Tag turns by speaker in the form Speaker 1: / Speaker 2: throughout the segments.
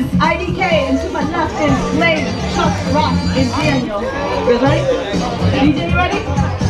Speaker 1: is IDK and to my left is Blaze, Chuck, Rock, and Daniel. You ready? DJ, you ready?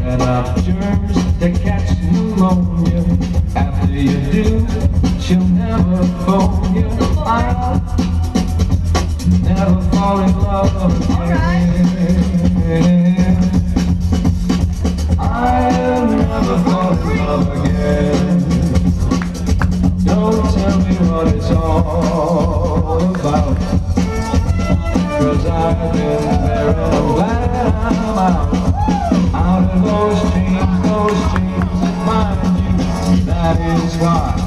Speaker 1: set up
Speaker 2: germs that catch pneumonia. After you do, she'll never phone you. I'll never fall in love again. why.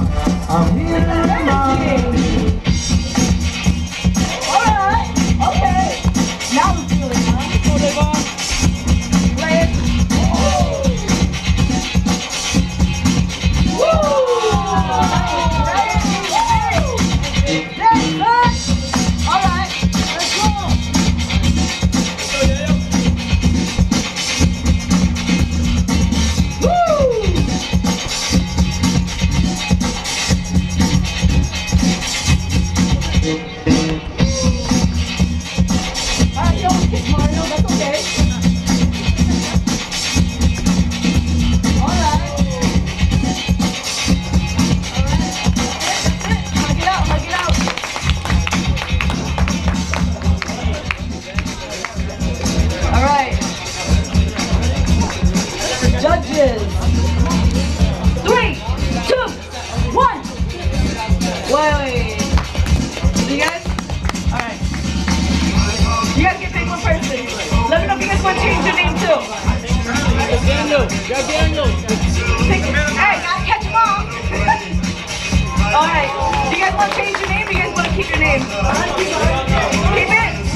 Speaker 1: okay? Daniel.
Speaker 3: Daniel. Got Daniel.
Speaker 1: Hey, gotta catch them all. all right. Do you guys want to change your name? Or do you guys want to keep your name? Keep it.